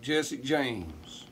Jesse James.